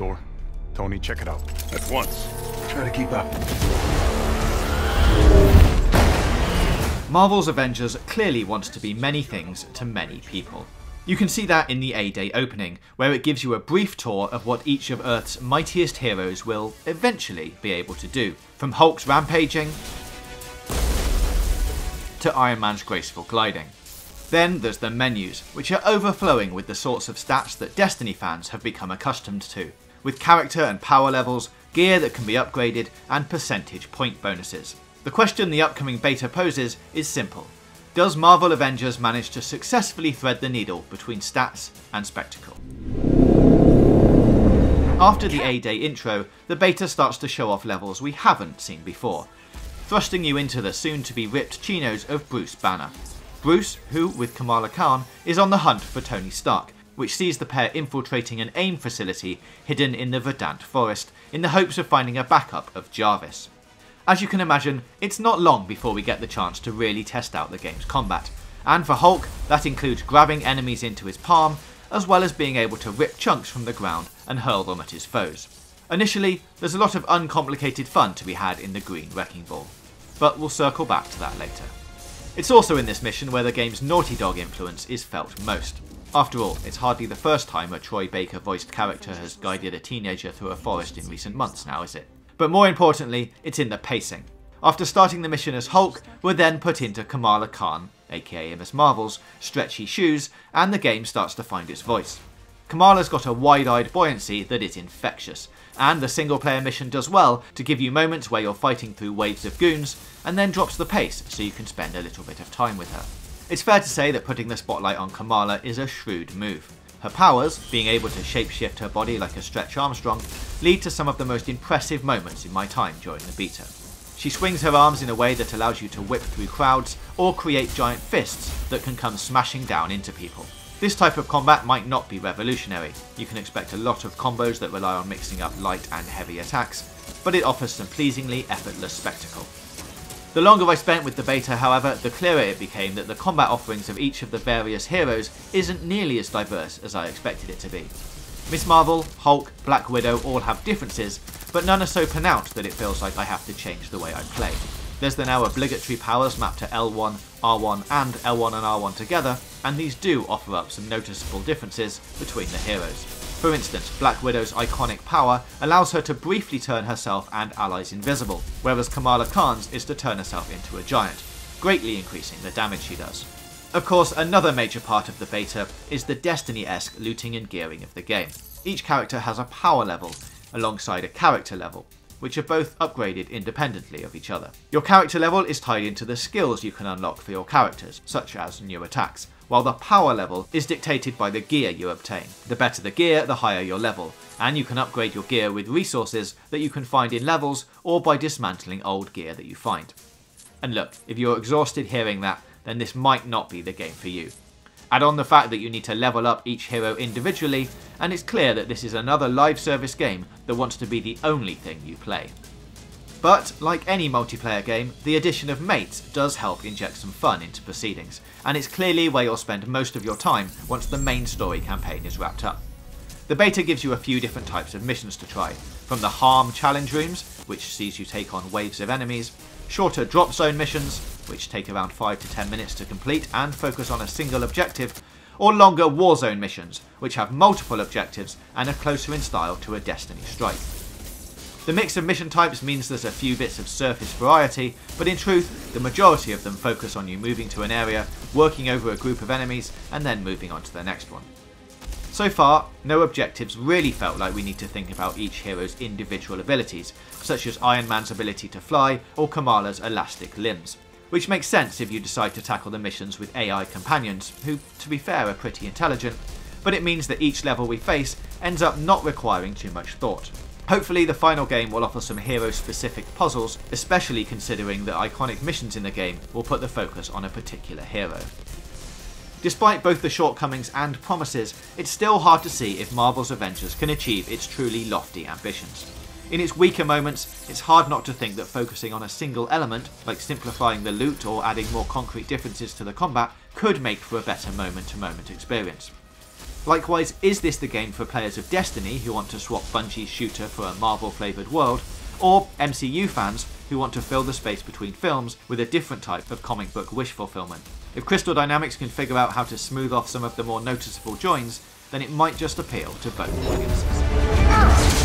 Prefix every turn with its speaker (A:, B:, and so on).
A: Thor. Tony, check it out.
B: At once.
C: Try to keep up.
D: Marvel's Avengers clearly wants to be many things to many people. You can see that in the A-Day opening, where it gives you a brief tour of what each of Earth's mightiest heroes will eventually be able to do. From Hulk's rampaging to Iron Man's graceful gliding. Then there's the menus, which are overflowing with the sorts of stats that Destiny fans have become accustomed to, with character and power levels, gear that can be upgraded, and percentage point bonuses. The question the upcoming beta poses is simple. Does Marvel Avengers manage to successfully thread the needle between stats and spectacle? After the A-Day intro, the beta starts to show off levels we haven't seen before, thrusting you into the soon-to-be ripped chinos of Bruce Banner. Bruce, who, with Kamala Khan, is on the hunt for Tony Stark, which sees the pair infiltrating an AIM facility hidden in the Verdant Forest in the hopes of finding a backup of Jarvis. As you can imagine, it's not long before we get the chance to really test out the game's combat. And for Hulk, that includes grabbing enemies into his palm, as well as being able to rip chunks from the ground and hurl them at his foes. Initially, there's a lot of uncomplicated fun to be had in the Green Wrecking Ball, but we'll circle back to that later. It's also in this mission where the game's Naughty Dog influence is felt most. After all, it's hardly the first time a Troy Baker voiced character has guided a teenager through a forest in recent months now, is it? But more importantly, it's in the pacing. After starting the mission as Hulk, we're then put into Kamala Khan, aka Ms Marvel's, stretchy shoes, and the game starts to find its voice. Kamala's got a wide-eyed buoyancy that is infectious, and the single-player mission does well to give you moments where you're fighting through waves of goons, and then drops the pace so you can spend a little bit of time with her. It's fair to say that putting the spotlight on Kamala is a shrewd move. Her powers, being able to shapeshift her body like a Stretch Armstrong, lead to some of the most impressive moments in my time during the beta. She swings her arms in a way that allows you to whip through crowds or create giant fists that can come smashing down into people. This type of combat might not be revolutionary. You can expect a lot of combos that rely on mixing up light and heavy attacks, but it offers some pleasingly effortless spectacle. The longer I spent with the beta, however, the clearer it became that the combat offerings of each of the various heroes isn't nearly as diverse as I expected it to be. Miss Marvel, Hulk, Black Widow all have differences, but none are so pronounced that it feels like I have to change the way I play. There's the now obligatory powers mapped to L1, R1 and L1 and R1 together, and these do offer up some noticeable differences between the heroes. For instance, Black Widow's iconic power allows her to briefly turn herself and allies invisible, whereas Kamala Khan's is to turn herself into a giant, greatly increasing the damage she does. Of course, another major part of the beta is the Destiny-esque looting and gearing of the game. Each character has a power level, alongside a character level, which are both upgraded independently of each other. Your character level is tied into the skills you can unlock for your characters, such as new attacks, while the power level is dictated by the gear you obtain. The better the gear, the higher your level, and you can upgrade your gear with resources that you can find in levels or by dismantling old gear that you find. And look, if you're exhausted hearing that, then this might not be the game for you. Add on the fact that you need to level up each hero individually, and it's clear that this is another live service game that wants to be the only thing you play. But, like any multiplayer game, the addition of mates does help inject some fun into proceedings, and it's clearly where you'll spend most of your time once the main story campaign is wrapped up. The beta gives you a few different types of missions to try, from the Harm challenge rooms, which sees you take on waves of enemies, shorter drop zone missions, which take around 5 to 10 minutes to complete and focus on a single objective, or longer Warzone missions, which have multiple objectives and are closer in style to a Destiny strike. The mix of mission types means there's a few bits of surface variety, but in truth, the majority of them focus on you moving to an area, working over a group of enemies, and then moving on to the next one. So far, no objectives really felt like we need to think about each hero's individual abilities, such as Iron Man's ability to fly or Kamala's elastic limbs. Which makes sense if you decide to tackle the missions with AI companions, who, to be fair, are pretty intelligent, but it means that each level we face ends up not requiring too much thought. Hopefully the final game will offer some hero-specific puzzles, especially considering that iconic missions in the game will put the focus on a particular hero. Despite both the shortcomings and promises, it's still hard to see if Marvel's Avengers can achieve its truly lofty ambitions. In its weaker moments, it's hard not to think that focusing on a single element, like simplifying the loot or adding more concrete differences to the combat, could make for a better moment-to-moment -moment experience. Likewise, is this the game for players of Destiny who want to swap Bungie's shooter for a Marvel flavoured world, or MCU fans who want to fill the space between films with a different type of comic book wish fulfillment? If Crystal Dynamics can figure out how to smooth off some of the more noticeable joins, then it might just appeal to both audiences.